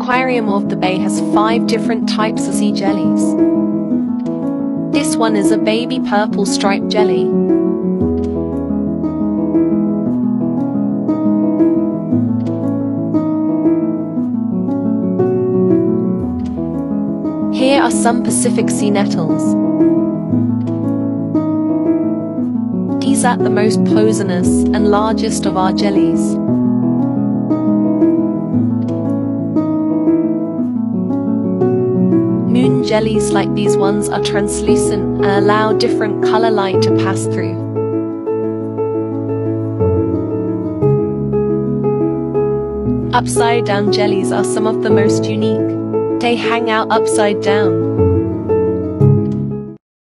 aquarium of the bay has five different types of sea jellies. This one is a baby purple striped jelly. Here are some Pacific sea nettles. These are the most poisonous and largest of our jellies. Moon jellies like these ones are translucent and allow different color light to pass through. Upside down jellies are some of the most unique. They hang out upside down,